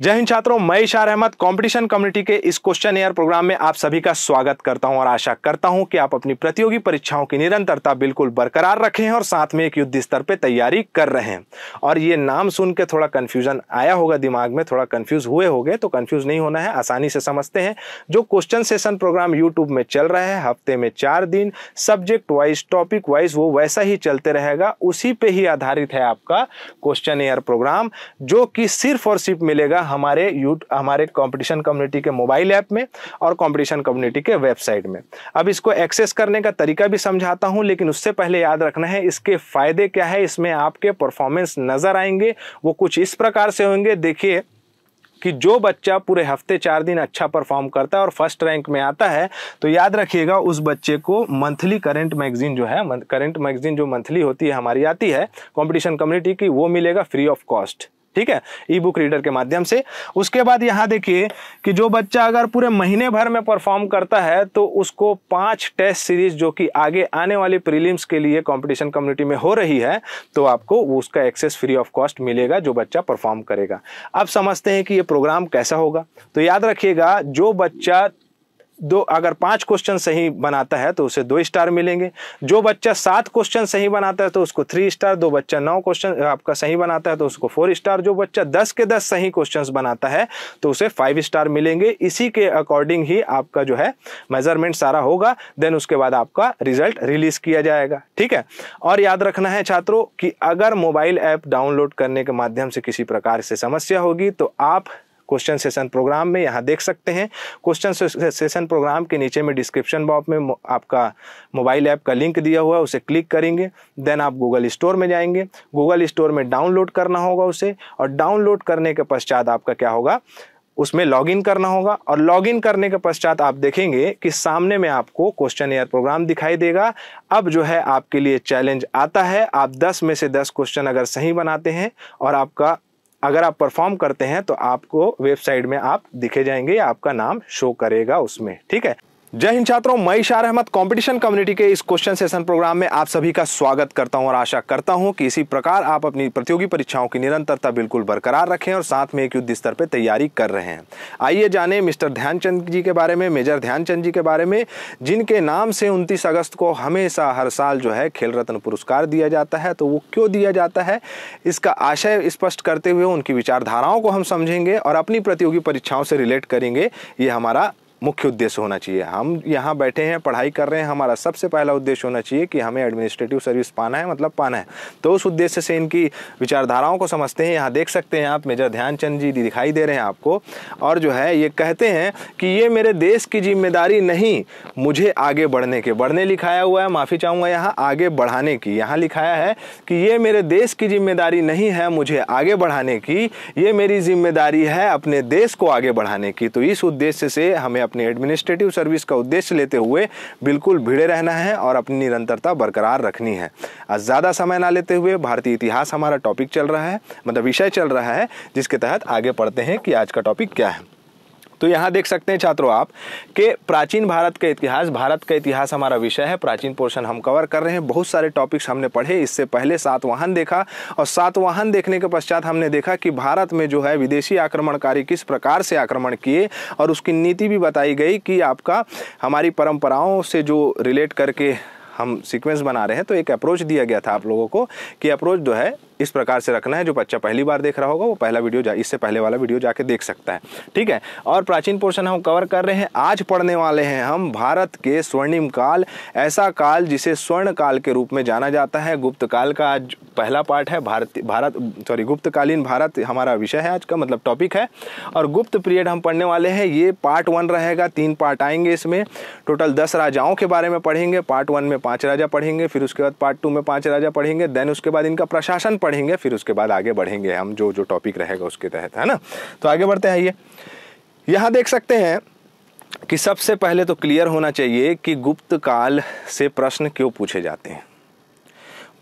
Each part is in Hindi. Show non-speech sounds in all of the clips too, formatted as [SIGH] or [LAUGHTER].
जय हिंद छात्रों, मैं इशार अहमद कंपटीशन कम्युनिटी के इस क्वेश्चन एयर प्रोग्राम में आप सभी का स्वागत करता हूँ और आशा करता हूँ कि आप अपनी प्रतियोगी परीक्षाओं की निरंतरता बिल्कुल बरकरार रखें और साथ में एक युद्ध स्तर पे तैयारी कर रहे हैं। और ये नाम सुन के थोड़ा कन्फ्यूज़न आया होगा दिमाग में, थोड़ा कन्फ्यूज़ हुए होंगे तो कन्फ्यूज़ नहीं होना है, आसानी से समझते हैं। जो क्वेश्चन सेशन प्रोग्राम यूट्यूब में चल रहा है, हफ़्ते में चार दिन सब्जेक्ट वाइज टॉपिक वाइज वो वैसा ही चलते रहेगा, उसी पर ही आधारित है आपका क्वेश्चन एयर प्रोग्राम जो कि सिर्फ़ और सिर्फ़ मिलेगा हमारे यूट, हमारे कंपटीशन कम्युनिटी के मोबाइल ऐप में और कंपटीशन कम्युनिटी के वेबसाइट में। अब इसको एक्सेस करने का तरीका भी समझाता हूँ, लेकिन उससे पहले याद रखना है, इसके फ़ायदे क्या है, इसमें आपके परफॉर्मेंस नज़र आएँगे, वो कुछ इस प्रकार से होंगे। देखिए कि जो बच्चा पूरे हफ़्ते चार दिन अच्छा परफॉर्म करता है और फ़र्स्ट रैंक में आता है तो याद रखिएगा, उस बच्चे को मंथली करंट मैगजीन जो है करंट मैगजीन जो मंथली होती है, हमारी आती है कंपटीशन कम्युनिटी की, वो मिलेगा फ्री ऑफ़ कॉस्ट ठीक है ई बुक रीडर के माध्यम से। उसके बाद यहाँ देखिए कि जो बच्चा अगर पूरे महीने भर में परफॉर्म करता है तो उसको पाँच टेस्ट सीरीज़ जो कि आगे आने वाली प्रीलिम्स के लिए कंपटीशन कम्युनिटी में हो रही है तो आपको उसका एक्सेस फ्री ऑफ़ कॉस्ट मिलेगा, जो बच्चा परफॉर्म करेगा। अब समझते हैं कि ये प्रोग्राम कैसा होगा। तो याद रखिएगा, जो बच्चा दो, अगर पाँच क्वेश्चन सही बनाता है तो उसे दो स्टार मिलेंगे। जो बच्चा सात क्वेश्चन सही बनाता है तो उसको थ्री स्टार दो बच्चा नौ क्वेश्चन आपका सही बनाता है तो उसको फोर स्टार जो बच्चा दस के दस सही क्वेश्चन बनाता है तो उसे फाइव स्टार मिलेंगे। इसी के अकॉर्डिंग ही आपका जो है मेज़रमेंट सारा होगा। देन उसके बाद आपका रिज़ल्ट रिलीज़ किया जाएगा। ठीक है? और याद रखना है छात्रों कि अगर मोबाइल ऐप डाउनलोड करने के माध्यम से किसी प्रकार से समस्या होगी तो आप क्वेश्चन सेशन प्रोग्राम में यहाँ देख सकते हैं। क्वेश्चन सेशन प्रोग्राम के नीचे में डिस्क्रिप्शन बॉक्स में आपका मोबाइल ऐप का लिंक दिया हुआ है, उसे क्लिक करेंगे। देन आप गूगल स्टोर में जाएँगे। गूगल स्टोर में डाउनलोड करना होगा उसे और डाउनलोड करने के पश्चात आपका क्या होगा? उसमें लॉगिन करना होगा और लॉगिन करने के पश्चात आप देखेंगे कि सामने में आपको क्वेश्चन एयर प्रोग्राम दिखाई देगा। अब जो है आपके लिए चैलेंज आता है। आप 10 में से 10 क्वेश्चन अगर सही बनाते हैं और आपका अगर आप परफॉर्म करते हैं तो आपको वेबसाइट में आप दिखे जाएँगे या आपका नाम शो करेगा उसमें, ठीक है? जय हिंद छात्रों, मैं इशार अहमद कंपटीशन कम्युनिटी के इस क्वेश्चन सेशन प्रोग्राम में आप सभी का स्वागत करता हूँ और आशा करता हूँ कि इसी प्रकार आप अपनी प्रतियोगी परीक्षाओं की निरंतरता बिल्कुल बरकरार रखें और साथ में एक युद्ध स्तर पर तैयारी कर रहे हैं। आइए जाने मिस्टर ध्यानचंद जी के बारे में, मेजर ध्यानचंद जी के बारे में, जिनके नाम से उनतीस अगस्त को हमेशा हर साल जो है खेल रत्न पुरस्कार दिया जाता है। तो वो क्यों दिया जाता है? इसका आशय स्पष्ट करते हुए उनकी विचारधाराओं को हम समझेंगे और अपनी प्रतियोगी परीक्षाओं से रिलेट करेंगे। ये हमारा मुख्य उद्देश्य होना चाहिए। हम यहाँ बैठे हैं, पढ़ाई कर रहे हैं, हमारा सबसे पहला उद्देश्य होना चाहिए कि हमें एडमिनिस्ट्रेटिव सर्विस पाना है मतलब पाना है। तो उस उद्देश्य से इनकी विचारधाराओं को समझते हैं, यहाँ देख सकते हैं आप, मेजर ध्यानचंद जी दिखाई दे रहे हैं आपको। और जो है, ये कहते हैं कि ये मेरे देश की ज़िम्मेदारी नहीं, मुझे आगे बढ़ने के। बढ़ने लिखाया हुआ है, माफ़ी चाहूँगा यहाँ, आगे बढ़ाने की। यहाँ लिखाया है कि ये मेरे देश की ज़िम्मेदारी नहीं है, मुझे आगे बढ़ाने की। ये मेरी ज़िम्मेदारी है अपने देश को आगे बढ़ाने की। तो इस उद्देश्य से हमें अपनी एडमिनिस्ट्रेटिव सर्विस का उद्देश्य लेते हुए बिल्कुल भिड़े रहना है और अपनी निरंतरता बरकरार रखनी है। आज ज़्यादा समय ना लेते हुए भारतीय इतिहास हमारा टॉपिक चल रहा है मतलब विषय चल रहा है, जिसके तहत आगे पढ़ते हैं कि आज का टॉपिक क्या है। तो यहाँ देख सकते हैं छात्रों आप, कि प्राचीन भारत का इतिहास, भारत का इतिहास हमारा विषय है, प्राचीन पोर्शन हम कवर कर रहे हैं, बहुत सारे टॉपिक्स हमने पढ़े, इससे पहले सातवाहन देखा, और सातवाहन देखने के पश्चात हमने देखा कि भारत में जो है विदेशी आक्रमणकारी किस प्रकार से आक्रमण किए, और उसकी नीति भी बताई गई कि आपका, हमारी परंपराओं से जो रिलेट करके हम सीक्वेंस बना रहे हैं तो एक अप्रोच दिया गया था आप लोगों को कि अप्रोच जो है इस प्रकार से रखना है। जो बच्चा पहली बार देख रहा होगा, वो पहला वीडियो जा, इससे पहले वाला वीडियो जाके देख सकता है। ठीक है? और प्राचीन पोर्शन हम कवर कर रहे हैं। आज पढ़ने वाले हैं हम भारत के स्वर्णिम काल। ऐसा काल जिसे स्वर्ण काल के रूप में जाना जाता है। गुप्त काल का आज पहला पार्ट है। भारत भारत सॉरी गुप्तकालीन भारत हमारा विषय है आज का मतलब टॉपिक है। और गुप्त पीरियड हम पढ़ने वाले हैं। ये पार्ट वन रहेगा। तीन पार्ट आएँगे इसमें। टोटल दस राजाओं के बारे में पढ़ेंगे। पार्ट वन में पाँच राजा पढ़ेंगे। फिर उसके बाद पार्ट टू में पाँच राजा पढ़ेंगे। देन उसके बाद इनका प्रशासन पढ़ेंगे, फिर उसके बाद आगे बढ़ेंगे हम, जो जो टॉपिक रहेगा उसके तहत, है ना? तो आगे बढ़ते हैं ये यहाँ देख सकते हैं कि सबसे पहले तो क्लियर होना चाहिए कि गुप्त काल से प्रश्न क्यों पूछे जाते हैं।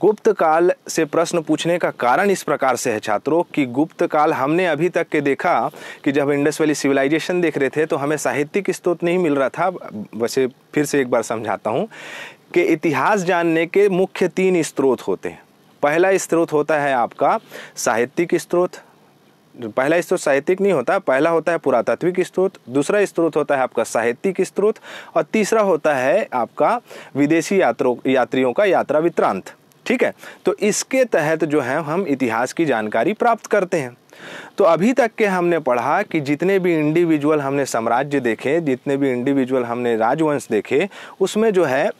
गुप्त काल से प्रश्न पूछने का कारण इस प्रकार से है, छात्रों, कि गुप्त काल हमने अभी तक के देखा कि जब इंडस वैली सिविलाइजेशन देख रहे थे तो हमें साहित्यिक स्त्रोत नहीं मिल रहा था। वैसे फिर से एक बार समझाता हूँ कि इतिहास जानने के मुख्य तीन स्त्रोत होते हैं। पहला स्रोत होता है आपका साहित्यिक स्रोत। पहला स्रोत साहित्यिक नहीं होता, पहला होता है पुरातात्विक स्रोत, दूसरा स्रोत होता है आपका साहित्यिक स्रोत, और तीसरा होता है आपका विदेशी यात्रों, यात्रियों का यात्रा वित्रांत। ठीक है? तो इसके तहत जो है, हम इतिहास की जानकारी प्राप्त करते हैं। तो अभी तक के हमने पढ़ा कि जितने भी इंडिविजुअल हमने साम्राज्य देखे, जितने भी इंडिविजुअल हमने राजवंश देखे, उसमें जो है,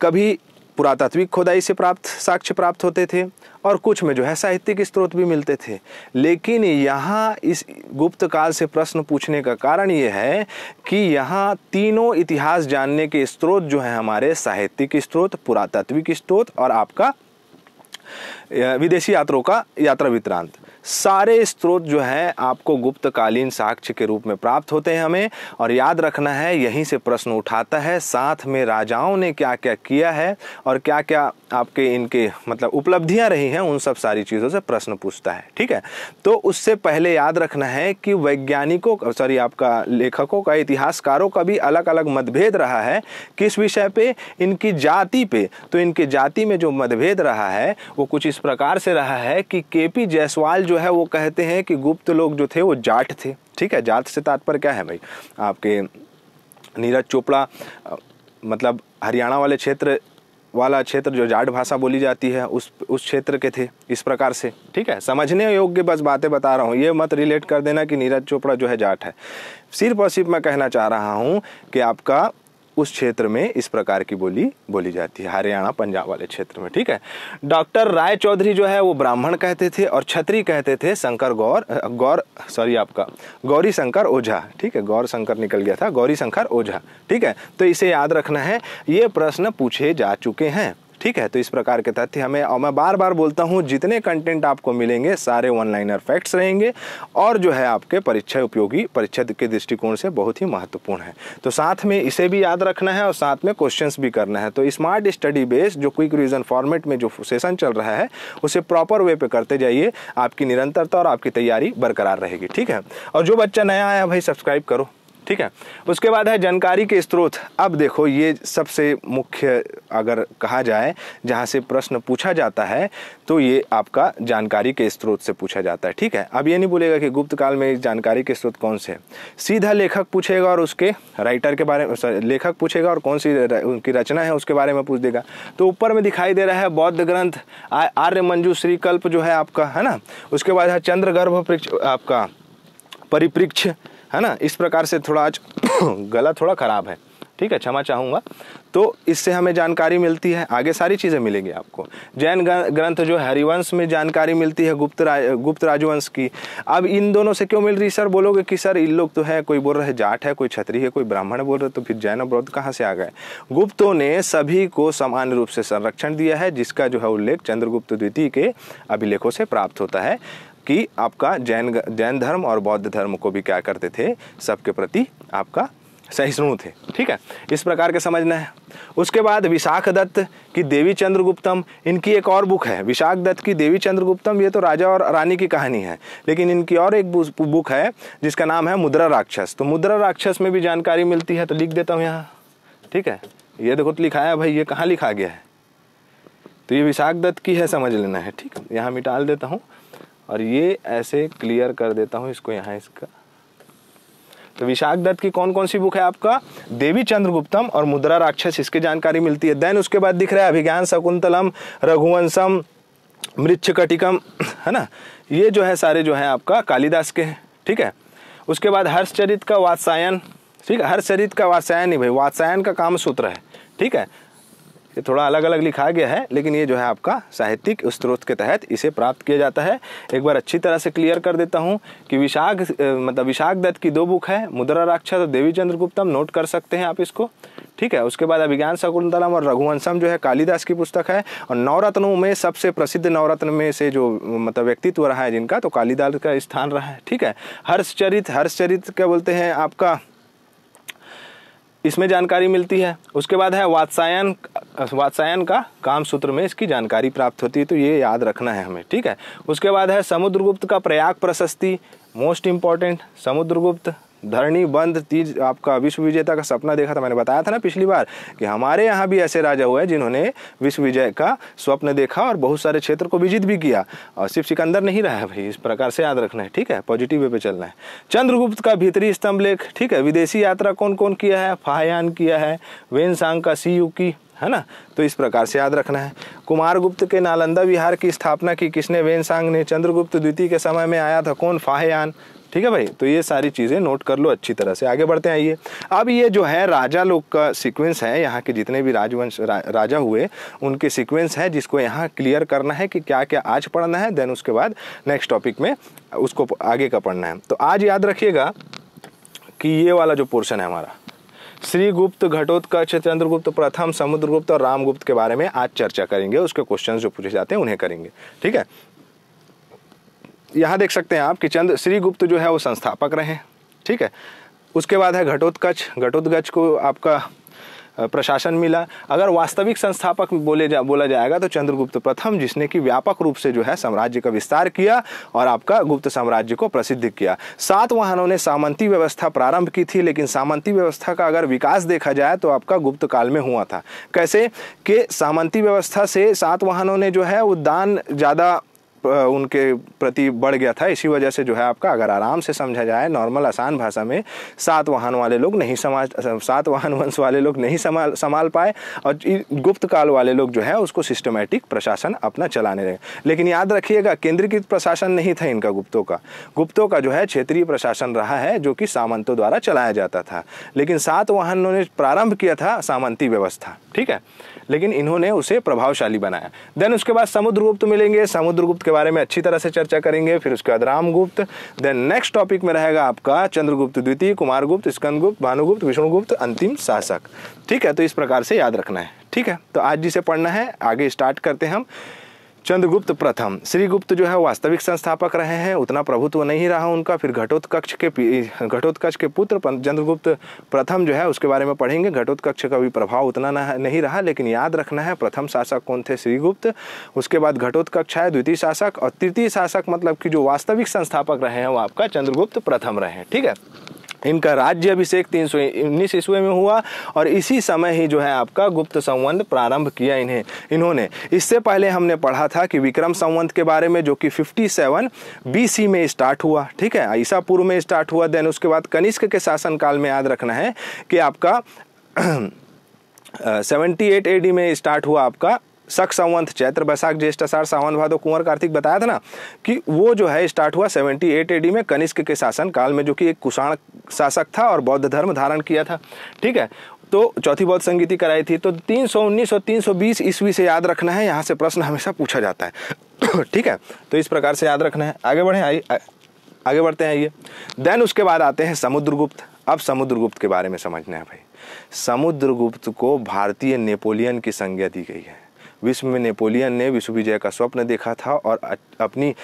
कभी पुरातात्विक खुदाई से प्राप्त, साक्ष्य प्राप्त होते थे और कुछ में जो है साहित्यिक स्रोत भी मिलते थे। लेकिन यहाँ इस गुप्त काल से प्रश्न पूछने का कारण ये है कि यहाँ तीनों इतिहास जानने के स्रोत जो है हमारे साहित्यिक स्रोत, पुरातात्विक स्रोत और आपका विदेशी यात्रों का यात्रा वित्रांत। सारे स्रोत जो हैं आपको गुप्तकालीन साक्ष्य के रूप में प्राप्त होते हैं हमें, और याद रखना है, यहीं से प्रश्न उठाता है, साथ में राजाओं ने क्या क्या किया है, और क्या क्या आपके इनके मतलब उपलब्धियाँ रही हैं, उन सब सारी चीज़ों से प्रश्न पूछता है, ठीक है? तो उससे पहले याद रखना है कि वैज्ञानिकों सॉरी, आपका लेखकों का, इतिहासकारों का भी अलग अलग मतभेद रहा है। किस विषय पे? इनकी जाति पे। तो इनके जाति में जो मतभेद रहा है, वो कुछ इस प्रकार से रहा है कि के पी जायसवाल जो है, वो कहते हैं कि गुप्त लोग जो थे, वो जाट थे, ठीक है? जाट से तात्पर्य क्या है भाई? आपके नीरज चोपड़ा मतलब हरियाणा वाले क्षेत्र वाला क्षेत्र जो जाट भाषा बोली जाती है, उस उस क्षेत्र के थे, इस प्रकार से। ठीक है? समझने योग्य बस बातें बता रहा हूँ। ये मत रिलेट कर देना कि नीरज चोपड़ा जो है जाट है। सिर्फ़ और सिर्फ़ मैं कहना चाह रहा हूँ कि आपका उस क्षेत्र में इस प्रकार की बोली बोली जाती है। हरियाणा, पंजाब वाले क्षेत्र में, ठीक है? डॉक्टर राय चौधरी जो है, वो ब्राह्मण कहते थे और छत्री कहते थे शंकर गौर गौर, सॉरी आपका, गौरी शंकर ओझा, ठीक है? गौर शंकर निकल गया था, गौरी शंकर ओझा, ठीक है? तो इसे याद रखना है, ये प्रश्न पूछे जा चुके हैं। ठीक है तो इस प्रकार के तथ्य हमें, और मैं बार बार बोलता हूँ, जितने कंटेंट आपको मिलेंगे, सारे वन लाइनर फैक्ट्स रहेंगे, और जो है आपके परीक्षा उपयोगी परीक्षा के दृष्टिकोण से बहुत ही महत्वपूर्ण है। तो साथ में इसे भी याद रखना है, और साथ में क्वेश्चंस भी करना है। तो स्मार्ट स्टडी बेस जो क्विक रिविजन फॉर्मेट में जो सेशन चल रहा है, उसे प्रॉपर वे पे करते जाइए। आपकी निरंतरता और आपकी तैयारी बरकरार रहेगी, ठीक है? और जो बच्चा नया आया भाई सब्सक्राइब करो। ठीक है? उसके बाद है जानकारी के स्रोत। अब देखो, ये सबसे मुख्य अगर कहा जाए, जहाँ से प्रश्न पूछा जाता है तो ये आपका जानकारी के स्रोत से पूछा जाता है। ठीक है? अब ये नहीं बोलेगा कि गुप्त काल में जानकारी के स्रोत कौन से सीधा लेखक पूछेगा और उसके राइटर के बारे में लेखक पूछेगा और कौन सी उनकी रचना है उसके बारे में पूछ देगा। तो ऊपर में दिखाई दे रहा है बौद्ध ग्रंथ आर्य मंजू श्रीकल्प जो है आपका, है ना? उसके बाद है चंद्र गर्भ आपका परिप्रेक्ष है ना? इस प्रकार से थोड़ा आज [COUGHS] गला थोड़ा ख़राब है। ठीक है? क्षमा चाहूँगा। तो इससे हमें जानकारी मिलती है। आगे सारी चीज़ें मिलेंगी आपको। जैन ग्रंथ जो हरिवंश में जानकारी मिलती है गुप्त राज गुप्त राजवंश की। अब इन दोनों से क्यों मिल रही सर? बोलोगे कि सर, इन लोग तो है, कोई बोल रहे जाट है, कोई छत्री है, कोई ब्राह्मण बोल रहे तो फिर जैन और बौद्ध कहाँ से आ गए? गुप्तों ने सभी को समान रूप से संरक्षण दिया है, जिसका जो है उल्लेख चंद्रगुप्त द्वितीय के अभिलेखों से प्राप्त होता है। कि आपका जैन जैन धर्म और बौद्ध धर्म को भी क्या करते थे, सबके प्रति आपका सहिष्णु थे। ठीक है? इस प्रकार के समझना है। उसके बाद विशाख दत्त की देवी चंद्रगुप्तम, इनकी एक और बुक है। विशाख दत्त की देवी चंद्रगुप्तम, ये तो राजा और रानी की कहानी है। लेकिन इनकी और एक बुक है, जिसका नाम है मुद्रा राक्षस। तो मुद्रा राक्षस में भी जानकारी मिलती है तो लिख देता हूँ यहाँ। ठीक है? ये देखो तो लिखा है भाई, ये कहाँ लिखा गया है? तो ये विशाख दत्त की है, समझ लेना है। ठीक? है यहाँ मिटाल देता हूँ। और ये ऐसे क्लियर कर देता हूँ इसको यहाँ इसका। तो विशाख दत्त की कौन कौन सी बुक है आपका? देवी चंद्रगुप्तम और मुद्रा राक्षस, इसकी जानकारी मिलती है। देन उसके बाद दिख रहा है अभिज्ञान, शकुंतलम, रघुवंशम मृक्षकटिकम है ना? ये जो है, सारे जो है आपका कालिदास के हैं, ठीक है? उसके बाद हर्षचरित का वात्सायन, ठीक है? हर्षचरित का वात्सायन ही भाई, वात्सायन का काम सूत्र है, ठीक है? ये थोड़ा अलग अलग लिखा गया है, लेकिन ये जो है आपका साहित्यिक स्रोत के तहत इसे प्राप्त किया जाता है। एक बार अच्छी तरह से क्लियर कर देता हूँ कि विशाख मतलब विशाख दत्त की दो बुक है, मुद्रा राक्षस और देवी चंद्रगुप्तम नोट कर सकते हैं आप इसको। ठीक है, उसके बाद अभिज्ञान शकुंतलम और रघुवंशम जो है कालिदास की पुस्तक है, और नवरत्नों में सबसे प्रसिद्ध नवरत्न में से जो मतलब व्यक्तित्व रहा है जिनका तो कालिदास का स्थान रहा है। ठीक है, हर्षचरित हर्षचरित क्या बोलते हैं आपका इसमें जानकारी मिलती है। उसके बाद है वात्सायन वात्सायन का काम सूत्र में इसकी जानकारी प्राप्त होती है तो ये याद रखना है हमें, ठीक है? उसके बाद है समुद्रगुप्त का प्रयाग प्रशस्ति मोस्ट इंपॉर्टेंट समुद्रगुप्त। धरणी बंद, तीज आपका विश्व विजेता का सपना देखा था, मैंने बताया था ना पिछली बार कि हमारे यहाँ भी ऐसे राजा हुए जिन्होंने विश्व विजय का स्वप्न देखा और बहुत सारे क्षेत्र को विजित भी किया। और सिर्फ़ सिकंदर नहीं रहा है भाई, इस प्रकार से याद रखना है, ठीक है? पॉजिटिव वे पे चलना है। चंद्रगुप्त का भीतरी स्तंभ लेख, ठीक है? विदेशी यात्रा कौन कौन किया है? फाहयान किया है वेन सांग का सी यू की, है ना? तो इस प्रकार से याद रखना है। कुमार गुप्त के नालंदा विहार की स्थापना की किसने? वेन सांग ने। चंद्रगुप्त द्वितीय के समय में आया था, कौन? फाहयान। ठीक है भाई? तो ये सारी चीज़ें नोट कर लो अच्छी तरह से। आगे बढ़ते आइए। अब ये जो है राजा लोग का सीक्वेंस है यहाँ के जितने भी राजवंश रा, राजा हुए उनके सीक्वेंस है जिसको यहाँ क्लियर करना है कि क्या क्या आज पढ़ना है देन उसके बाद नेक्स्ट टॉपिक में उसको आगे का पढ़ना है। तो आज याद रखिएगा कि ये वाला जो पोर्शन है हमारा श्री गुप्त घटोत्कच चंद्रगुप्त प्रथम समुद्रगुप्त और रामगुप्त के बारे में आज चर्चा करेंगे। उसके क्वेश्चन जो पूछे जाते हैं उन्हें करेंगे। ठीक है? यहाँ देख सकते हैं आप कि चंद्र श्री गुप्त जो है वो संस्थापक रहे ठीक है? उसके बाद है घटोत्कच। घटोत्कच को आपका प्रशासन मिला। अगर वास्तविक संस्थापक बोले जा, बोला जाएगा तो चंद्रगुप्त प्रथम, जिसने कि व्यापक रूप से जो है साम्राज्य का विस्तार किया और आपका गुप्त साम्राज्य को प्रसिद्ध किया। सात वाहनों ने सामंती व्यवस्था प्रारंभ की थी, लेकिन सामंती व्यवस्था का अगर विकास देखा जाए तो आपका गुप्त काल में हुआ था। कैसे? कि सामंती व्यवस्था से सात वाहनों ने जो है वो दान ज़्यादा उनके प्रति बढ़ गया था। इसी वजह से जो है आपका, अगर आराम से समझा जाए नॉर्मल आसान भाषा में सात वाहन वाले लोग नहीं समाज सात वाहन वंश वाले लोग नहीं संभाल संभाल पाए और गुप्त काल वाले लोग जो है उसको सिस्टमेटिक प्रशासन अपना चलाने लगे। लेकिन याद रखिएगा, केंद्रीकृत प्रशासन नहीं था इनका गुप्तों का। गुप्तों का जो है क्षेत्रीय प्रशासन रहा है, जो कि सामंतों द्वारा चलाया जाता था। लेकिन सात वाहनों ने प्रारंभ किया था सामंती व्यवस्था, ठीक है? लेकिन इन्होंने उसे प्रभावशाली बनाया। देन उसके बाद समुद्रगुप्त मिलेंगे, समुद्रगुप्त के बारे में अच्छी तरह से चर्चा करेंगे, फिर उसके बाद रामगुप्त। देन नेक्स्ट टॉपिक में रहेगा आपका चंद्रगुप्त द्वितीय, कुमारगुप्त, स्कंदगुप्त, भानुगुप्त, विष्णुगुप्त, अंतिम शासक। ठीक है तो इस प्रकार से याद रखना है। ठीक है तो आज जिसे पढ़ना है, आगे स्टार्ट करते हैं हम। चंद्रगुप्त प्रथम। श्रीगुप्त जो है वास्तविक संस्थापक रहे हैं, उतना प्रभुत्व नहीं रहा उनका। फिर घटोत्कक्ष के घटोत्कच के पुत्र चंद्रगुप्त प्रथम जो है, उसके बारे में पढ़ेंगे। घटोत्कक्ष का भी प्रभाव उतना नहीं रहा, लेकिन याद रखना है, प्रथम शासक कौन थे? श्रीगुप्त। उसके बाद घटोत्कक्ष है द्वितीय शासक, और तृतीय शासक मतलब कि जो वास्तविक संस्थापक रहे हैं, वो आपका चंद्रगुप्त प्रथम रहे हैं, ठीक है? इनका राज्य अभिषेक तीन सौ उन्नीस ईस्वी में हुआ और इसी समय ही जो है आपका गुप्त संवंत प्रारंभ किया इन्हें, इन्होंने। इससे पहले हमने पढ़ा था कि विक्रम संवंत के बारे में, जो कि 57 बीसी में स्टार्ट हुआ, ठीक है? ईसा पूर्व में स्टार्ट हुआ देन उसके बाद कनिष्क के शासनकाल में याद रखना है कि आपका [CLEARS THROAT] सेवेंटी एट में स्टार्ट हुआ आपका सख संवंत, चैत्र बैसाख, ज्येष्ठ अषाढ़ सावन भादो कुंवर कार्तिक बताया था ना कि वो जो है स्टार्ट हुआ 78 एट एडी में कनिष्क के शासन काल में, जो कि एक कुषाण शासक था और बौद्ध धर्म धारण किया था। ठीक है? तो चौथी बौद्ध संगीति कराई थी। तो 319 और 320 ईस्वी से याद रखना है, यहाँ से प्रश्न हमेशा पूछा जाता है। [COUGHS] ठीक है? तो इस प्रकार से याद रखना है। आगे बढ़े, आइए आगे बढ़ते हैं, आइए। देन उसके बाद आते हैं समुद्रगुप्त। अब समुद्रगुप्त के बारे में समझना है भाई। समुद्रगुप्त को भारतीय नेपोलियन की संज्ञा दी गई है। विश्व में नेपोलियन ने विश्व विजय का स्वप्न देखा था और अपनी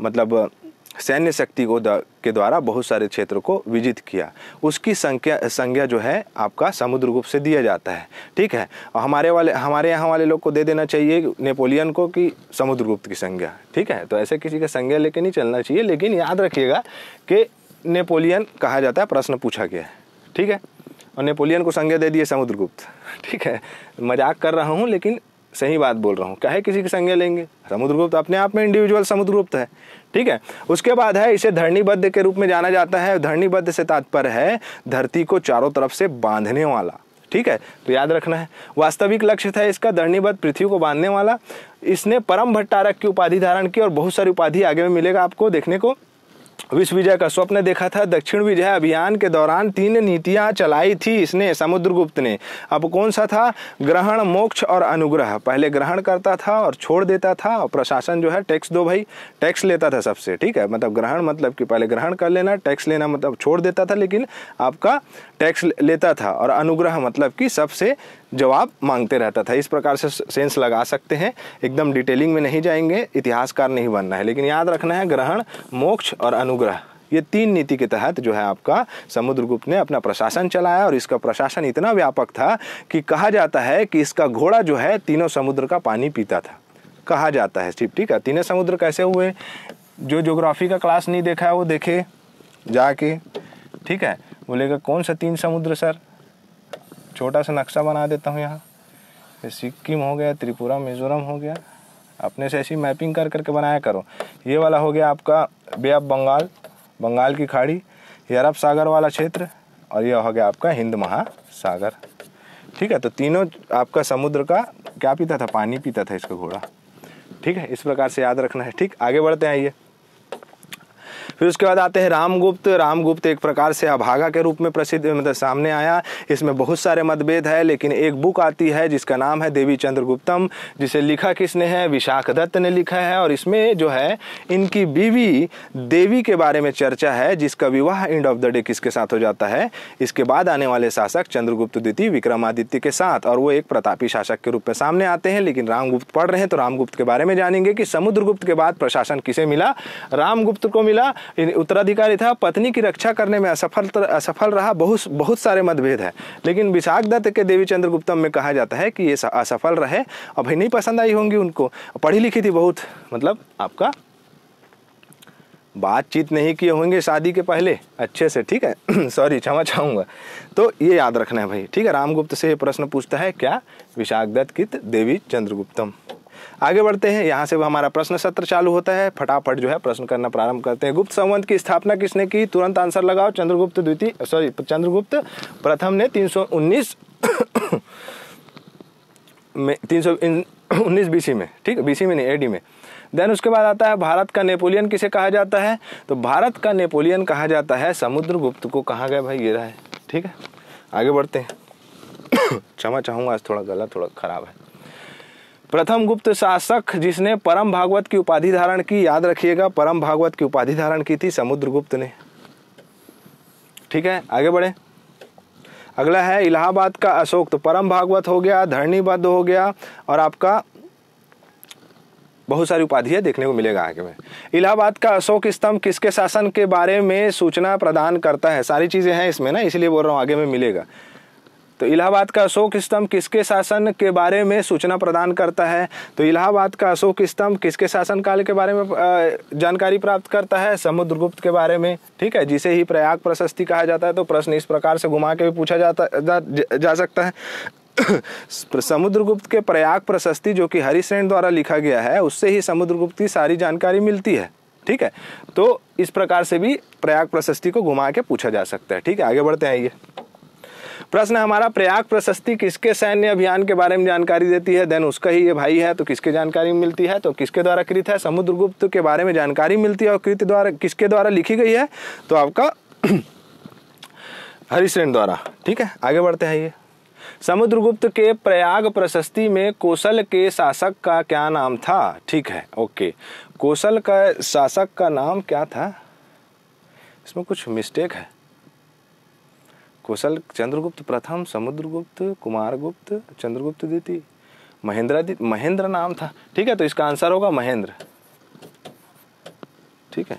मतलब सैन्य शक्ति को के द्वारा बहुत सारे क्षेत्रों को विजित किया। उसकी संख्या, संज्ञा जो है, आपका समुद्रगुप्त से दिया जाता है। ठीक है? और हमारे वाले, हमारे यहाँ वाले लोग को दे देना चाहिए नेपोलियन को कि समुद्रगुप्त की संज्ञा। ठीक है? तो ऐसे किसी का संज्ञा लेके नहीं चलना चाहिए, लेकिन याद रखिएगा कि नेपोलियन कहा जाता है, प्रश्न पूछा गया है। ठीक है? और नेपोलियन को संज्ञा दे दिए समुद्रगुप्त ठीक है? मज़ाक कर रहा हूँ, लेकिन सही बात बोल रहा हूँ। कहे किसी की संज्ञा लेंगे? समुद्रगुप्त अपने आप में इंडिविजुअल समुद्रगुप्त है। ठीक है? उसके बाद है, इसे धरणीबद्ध के रूप में जाना जाता है। धरणीबद्ध से तात्पर्य है, धरती को चारों तरफ़ से बांधने वाला। ठीक है? तो याद रखना है, वास्तविक लक्ष्य था इसका, धरणीबद्ध पृथ्वी को बांधने वाला। इसने परम भट्टारक की उपाधि धारण की और बहुत सारी उपाधि आगे में मिलेगा आपको देखने को। विश्व विजय का स्वप्न देखा था। दक्षिण विजय अभियान के दौरान तीन नीतियाँ चलाई थी इसने समुद्रगुप्त ने। अब कौन सा था? ग्रहण, मोक्ष और अनुग्रह। पहले ग्रहण करता था और छोड़ देता था और प्रशासन जो है टैक्स दो भाई, टैक्स लेता था सबसे, ठीक है? मतलब ग्रहण मतलब कि पहले ग्रहण कर लेना, टैक्स लेना मतलब छोड़ देता था, लेकिन आपका टैक्स लेता था और अनुग्रह मतलब कि सबसे जवाब मांगते रहता था। इस प्रकार से सेंस लगा सकते हैं। एकदम डिटेलिंग में नहीं जाएँगे, इतिहासकार नहीं बनना है। लेकिन याद रखना है, ग्रहण, मोक्ष और अनुग्रह, ये तीन नीति के तहत जो है आपका समुद्रगुप्त ने अपना प्रशासन चलाया और इसका प्रशासन इतना व्यापक था कि कहा जाता है कि इसका घोड़ा जो है तीनों समुद्र का पानी पीता था। कहा जाता है ठीक ठीक है? तीनों समुद्र कैसे हुए? जो ज्योग्राफी का क्लास नहीं देखा है, वो देखे, जाके, ठीक है? बोलेगा, कौन सा तीन समुद्र, सर? छोटा सा नक्शा बना देता हूँ यहाँ। सिक्किम हो गया, त्रिपुरा, मिजोरम हो गया। अपने से ऐसी मैपिंग कर करके बनाया करो। ये वाला हो गया आपका बे ऑफ़ बंगाल बंगाल की खाड़ी, ये अरब सागर वाला क्षेत्र और यह हो गया आपका हिंद महासागर। ठीक है तो तीनों आपका समुद्र का क्या पीता था? पानी पीता था इसका घोड़ा। ठीक है, इस प्रकार से याद रखना है। ठीक, आगे बढ़ते हैं ये। फिर उसके बाद आते हैं रामगुप्त। रामगुप्त एक प्रकार से अभागा के रूप में प्रसिद्ध मतलब सामने आया। इसमें बहुत सारे मतभेद है, लेकिन एक बुक आती है, जिसका नाम है देवी चंद्रगुप्तम, जिसे लिखा किसने है? विशाख दत्त ने लिखा है, और इसमें जो है, इनकी बीवी देवी के बारे में चर्चा है, जिसका विवाह एंड ऑफ़ द डे किसके साथ हो जाता है? इसके बाद आने वाले शासक चंद्रगुप्त द्वितीय, विक्रमादित्य के साथ, और वो एक प्रतापी शासक के रूप में सामने आते हैं, लेकिन रामगुप्त पढ़ रहे हैं तो रामगुप्त के बारे में जानेंगे कि समुद्रगुप्त के बाद प्रशासन किसे मिला? रामगुप्त को मिला उत्तराधिकारी था, पत्नी की रक्षा करने में असफल असफल रहा, बहुत बहुत सारे मतभेद है। लेकिन विशाख दत्त के देवी चंद्रगुप्तम में कहा जाता है कि ये असफल रहे भाई नहीं पसंद आई होंगी उनको। पढ़ी लिखी थी बहुत मतलब आपका बातचीत नहीं किए होंगे शादी के पहले। अच्छे से, ठीक है? [CLEARS THROAT] सॉरी क्षमा चाहूँगा। तो ये याद रखना है भाई, ठीक है? रामगुप्त से ये प्रश्न पूछता है, क्या? विशाख दत्त की देवी चंद्रगुप्तम। आगे बढ़ते हैं। यहाँ से हमारा प्रश्न सत्र चालू होता है। फटाफट जो है प्रश्न करना प्रारंभ करते हैं। गुप्त संवंत की स्थापना किसने की? तुरंत आंसर लगाओ। चंद्रगुप्त द्वितीय, सॉरी, चंद्रगुप्त प्रथम ने 319 [COUGHS] में, तीन सौ [COUGHS] उन्नीस बीसी में, ठीक? है बीसी में नहीं एडी में। देन उसके बाद आता है, भारत का नेपोलियन किसे कहा जाता है? तो भारत का नेपोलियन कहा जाता है। समुद्रगुप्त को कहा गया भाई? ये रहा है, ठीक है? आगे बढ़ते हैं। [COUGHS] क्षमा चाहूँगा, आज थोड़ा गला थोड़ा खराब है। प्रथम गुप्त शासक जिसने परम भागवत की उपाधि धारण की, याद रखिएगा, परम भागवत की उपाधि धारण की थी समुद्रगुप्त ने। ठीक है, आगे बढ़े। अगला है, इलाहाबाद का अशोक तो परम भागवत हो गया, धरणीबद्ध हो गया, और आपका बहुत सारी उपाधियाँ देखने को मिलेगा आगे में। इलाहाबाद का अशोक स्तंभ किसके शासन के बारे में सूचना प्रदान करता है? सारी चीज़ें हैं इसमें ना, इसलिए बोल रहा हूँ, आगे में मिलेगा। तो इलाहाबाद का अशोक स्तंभ किसके शासन के बारे में सूचना प्रदान करता है? तो इलाहाबाद का अशोक स्तंभ किसके शासन काल के बारे में जानकारी प्राप्त करता है? समुद्रगुप्त के बारे में ठीक है? जिसे ही प्रयाग प्रशस्ति कहा जाता है तो प्रश्न इस प्रकार से घुमा के भी पूछा जाता जा, जा सकता है। [COUGHS] समुद्रगुप्त के प्रयाग प्रशस्ति जो कि हरिश्रेण द्वारा लिखा गया है उससे ही समुद्रगुप्त की सारी जानकारी मिलती है ठीक है? तो इस प्रकार से भी प्रयाग प्रशस्ति को घुमा के पूछा जा सकता है ठीक है? आगे बढ़ते हैं ये प्रश्न हमारा प्रयाग प्रशस्ति किसके सैन्य अभियान के बारे में जानकारी देती है? देन उसका ही ये भाई है तो किसके जानकारी मिलती है? तो किसके द्वारा कृत है? समुद्रगुप्त के बारे में जानकारी मिलती है और कृत द्वारा, किसके द्वारा लिखी गई है? तो आपका [CLEARS THROAT] हरिश्रेण द्वारा, ठीक है? आगे बढ़ते हैं ये। समुद्रगुप्त के प्रयाग प्रशस्ति में कौशल के शासक का क्या नाम था? ठीक है, ओके। कौशल का शासक का नाम क्या था? इसमें कुछ मिस्टेक है। कौशल चंद्रगुप्त, प्रथम समुद्रगुप्त, कुमारगुप्त, चंद्रगुप्त द्वितीय। महेंद्र महेंद्र नाम था। ठीक है तो इसका आंसर होगा महेंद्र। ठीक है।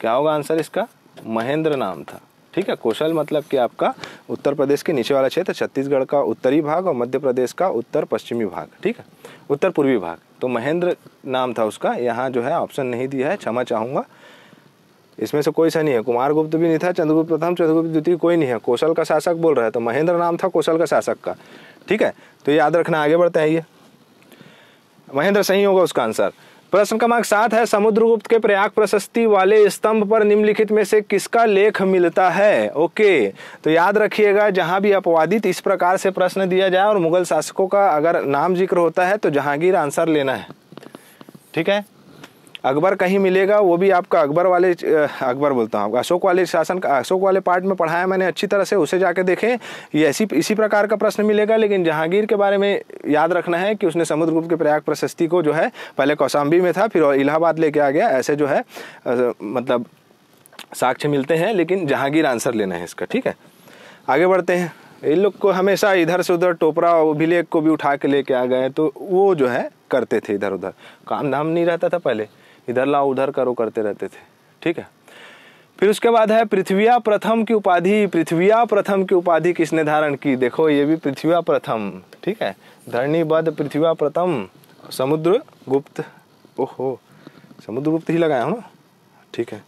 क्या होगा आंसर इसका? महेंद्र नाम था। ठीक है, कौशल मतलब कि आपका उत्तर प्रदेश के नीचे वाला क्षेत्र, छत्तीसगढ़ का उत्तरी भाग और मध्य प्रदेश का उत्तर पश्चिमी भाग। ठीक है, उत्तर पूर्वी भाग। तो महेंद्र नाम था उसका। यहाँ जो है ऑप्शन नहीं दिया है, क्षमा चाहूँगा। इसमें से कोई सा नहीं है। कुमार गुप्त भी नहीं था, चंद्रगुप्त प्रथम, चंद्रगुप्त द्वितीय कोई नहीं है। कौशल का शासक बोल रहा है तो महेंद्र नाम था कौशल का शासक का। ठीक है? तो याद रखना, आगे बढ़ते हैं ये। महेंद्र, सही होगा उसका आंसर। प्रश्न क्रमांक सात है, समुद्रगुप्त के प्रयाग प्रशस्ति वाले स्तंभ पर निम्नलिखित में से किसका लेख मिलता है? ओके तो याद रखिएगा, जहाँ भी अपवादित इस प्रकार से प्रश्न दिया जाए और मुगल शासकों का अगर नाम ज़िक्र होता है तो जहांगीर आंसर लेना है। ठीक है? अकबर कहीं मिलेगा, वो भी आपका अकबर वाले अकबर बोलता हूँ, अशोक वाले शासन का अशोक वाले पार्ट में पढ़ाया मैंने, अच्छी तरह से उसे जाके देखें, ये ऐसी, इसी प्रकार का प्रश्न मिलेगा, लेकिन जहांगीर के बारे में याद रखना है कि उसने समुद्रगुप्त के प्रयाग प्रशस्ति को जो है, पहले कौशाम्बी में था, फिर इलाहाबाद लेके आ गया, ऐसे जो है मतलब साक्ष्य मिलते हैं, लेकिन जहांगीर आंसर लेना है इसका, ठीक है? आगे बढ़ते हैं इन लोग को हमेशा इधर से उधर टोपरा, अभिलेख को भी उठा के लेके आ गए तो वो जो है, करते थे इधर उधर काम धाम नहीं रहता था पहले। इधर लाओ, उधर करो, करते रहते थे। ठीक है? फिर उसके बाद है, पृथ्विया प्रथम की उपाधि, पृथ्विया प्रथम की उपाधि किसने धारण की? देखो, ये भी पृथ्विया प्रथम। ठीक है? धरणीबद्ध पृथ्विया प्रथम। समुद्र गुप्त। ओहो, समुद्र गुप्त ही लगाया हूँ ठीक है।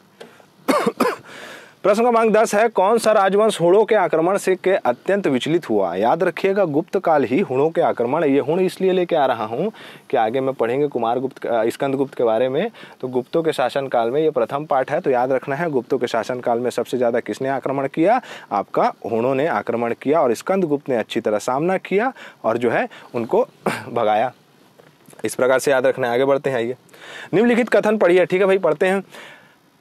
प्रश्न क्रमांक दस है, कौन सा राजवंश हुणों के आक्रमण से के अत्यंत विचलित हुआ? याद रखिएगा, गुप्त काल ही हुणों के आक्रमण। ये हुण इसलिए लेके आ रहा हूँ कि आगे मैं पढ़ेंगे कुमार गुप्त स्कंद गुप्त के बारे में। तो गुप्तों के शासन काल में ये प्रथम पाठ है तो याद रखना है, गुप्तों के शासन काल में सबसे ज़्यादा किसने आक्रमण किया? आपका हुणों ने आक्रमण किया और स्कंद गुप्त ने अच्छी तरह सामना किया और जो है उनको [CLEARS THROAT] भगाया। इस प्रकार से याद रखना आगे बढ़ते हैं, आइए। निम्नलिखित कथन पढ़िए, ठीक है भाई, पढ़ते हैं।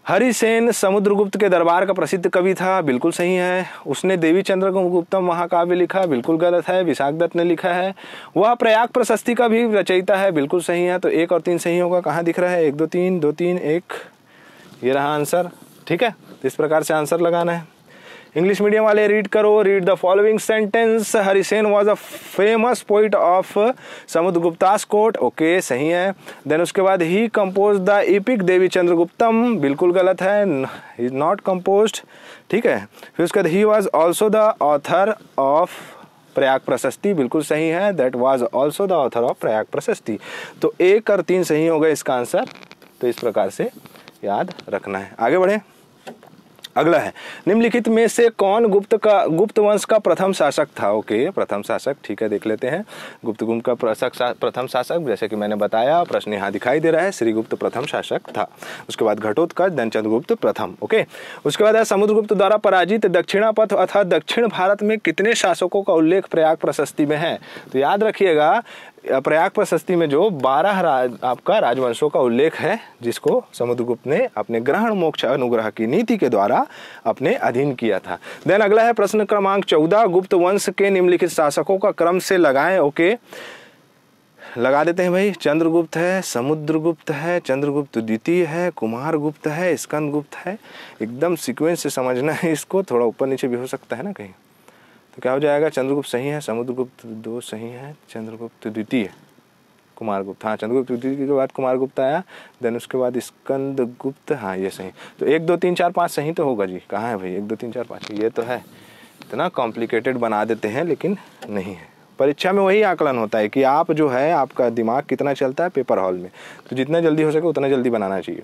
हरिसेन समुद्रगुप्त के दरबार का प्रसिद्ध कवि था, बिल्कुल सही है। उसने देवी चंद्र गुप्तम महाकाव्य लिखा, बिल्कुल गलत है, विशाख दत्त ने लिखा है। वह प्रयाग प्रशस्ति का भी रचयिता है, बिल्कुल सही है। तो एक और तीन सही होगा कहाँ दिख रहा है? एक, दो, तीन दो, तीन, एक। ये रहा आंसर, ठीक है? इस प्रकार से आंसर लगाना है। इंग्लिश मीडियम वाले रीड करो read the following sentence Harisena was a famous poet of Samudragupta's court okay सही है। देन उसके बाद he compose the epic Devi Chandraguptam बिल्कुल गलत है। इज़ नॉट कंपोज ठीक है। फिर उसके बाद he was also the author of Prayag Prashasti बिल्कुल सही है। That was also the author of Prayag Prashasti तो एक और तीन सही होगा इसका आंसर तो इस प्रकार से याद रखना है। आगे बढ़े। अगला है, निम्नलिखित में से कौन गुप्त का, गुप्त वंश का प्रथम शासक था? ओके, प्रथम शासक, ठीक है, देख लेते हैं। गुप्त गुप्त का प्रथम शासक, जैसे कि मैंने बताया, प्रश्न यहाँ दिखाई दे रहा है, श्रीगुप्त प्रथम शासक था। उसके बाद घटोत्कच धन चंद्रगुप्त प्रथम, ओके। उसके बाद है, समुद्रगुप्त द्वारा पराजित दक्षिणापथ अर्थात दक्षिण भारत में कितने शासकों का उल्लेख प्रयाग प्रशस्ति में है? तो याद रखिएगा प्रयाग प्रशस्ति में जो बारह राज, आपका राजवंशों का उल्लेख है जिसको समुद्रगुप्त ने अपने ग्रहण मोक्ष अनुग्रह की नीति के द्वारा अपने अधीन किया था। देन अगला है प्रश्न क्रमांक चौदह गुप्त वंश के निम्नलिखित शासकों का क्रम से लगाएँ। ओके। लगा देते हैं भाई चंद्रगुप्त है समुद्रगुप्त है चंद्रगुप्त द्वितीय है कुमार गुप्त है स्कंद गुप्त है। एकदम सीक्वेंस से समझना है इसको थोड़ा ऊपर नीचे भी हो सकता है ना कहीं। तो क्या हो जाएगा? चंद्रगुप्त सही है, समुद्रगुप्त दो सही है, चंद्रगुप्त द्वितीय कुमार गुप्त हाँ चंद्रगुप्त द्वितीय के बाद कुमार गुप्त आया देन उसके बाद स्कंद गुप्त हाँ ये सही। तो एक, दो, तीन, चार, पाँच सही तो होगा जी। कहाँ है भाई? एक, दो, तीन, चार, पाँच, ये तो है। इतना कॉम्प्लिकेटेड बना देते हैं, लेकिन नहीं है। परीक्षा में वही आकलन होता है कि आप जो है, आपका दिमाग कितना चलता है पेपर हॉल में। तो जितना जल्दी हो सके उतना जल्दी बनाना चाहिए।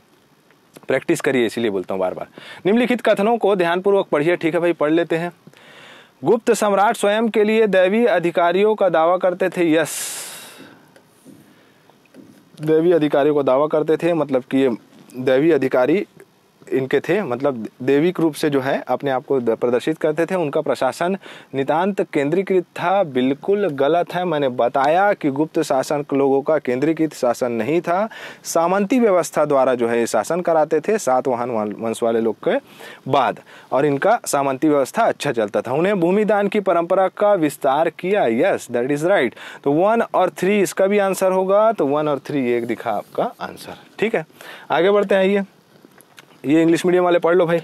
प्रैक्टिस करिए, इसीलिए बोलता हूँ बार बार। निम्नलिखित कथनों को ध्यानपूर्वक पढ़िए, ठीक है भाई? पढ़ लेते हैं। गुप्त सम्राट स्वयं के लिए दैवी अधिकारियों का दावा करते थे, यस। दैवी अधिकारियों का दावा करते थे मतलब कि ये दैवी अधिकारी इनके थे मतलब देविक रूप से जो है, अपने आप को प्रदर्शित करते थे। उनका प्रशासन नितांत केंद्रीकृत था। बिल्कुल गलत है। मैंने बताया कि गुप्त शासन लोगों का केंद्रीकृत शासन नहीं था। सामंती व्यवस्था द्वारा जो है ये शासन कराते थे सातवाहन वंश वाले लोग के बाद। और इनका सामंती व्यवस्था अच्छा चलता था। उन्हें भूमिदान की परंपरा का विस्तार किया। यस दैट इज़ राइट तो वन और थ्री इसका भी आंसर होगा। तो वन और थ्री एक दिखा आपका आंसर ठीक है? आगे बढ़ते हैं, आइए। ये इंग्लिश मीडियम वाले पढ़ लो भाई।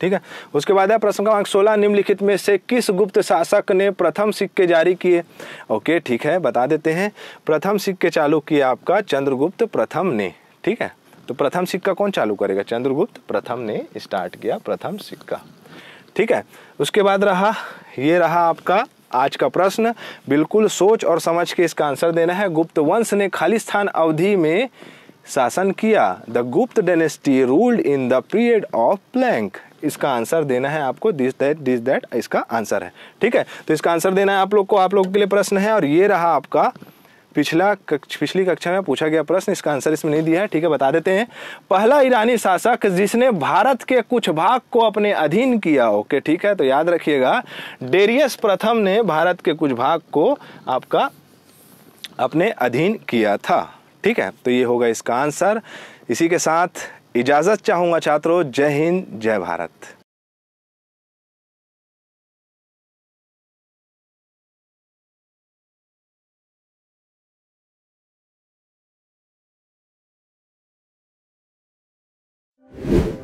ठीक है? उसके बाद है, प्रश्न क्रमांक सोलह, निम्नलिखित में से किस गुप्त शासक ने प्रथम सिक्के जारी किए? ओके, ठीक है, बता देते हैं। प्रथम सिक्के चालू किए आपका चंद्रगुप्त प्रथम ने। ठीक है? तो प्रथम सिक्का कौन चालू करेगा? चंद्रगुप्त प्रथम ने स्टार्ट किया प्रथम सिक्का ठीक है? उसके बाद रहा, ये रहा आपका आज का प्रश्न। बिल्कुल सोच और समझ के इसका आंसर देना है। गुप्त वंश ने खालिस्तान अवधि में शासन किया the Gupta dynasty ruled in the period of blank इसका आंसर देना है आपको दिस दैट दिस दैट इसका आंसर है। ठीक है? तो इसका आंसर देना है आप लोग को आप लोग के लिए प्रश्न है और ये रहा आपका पिछला कक्ष, पिछली कक्षा में पूछा गया प्रश्न इसका आंसर इसमें नहीं दिया है। ठीक है? बता देते हैं। पहला ईरानी शासक जिसने भारत के कुछ भाग को अपने अधीन किया ओके ठीक है? तो याद रखिएगा डेरियस प्रथम ने भारत के कुछ भाग को आपका अपने अधीन किया था। ठीक है तो ये होगा इसका आंसर। इसी के साथ इजाज़त चाहूँगा छात्रों, जय हिंद, जय भारत। you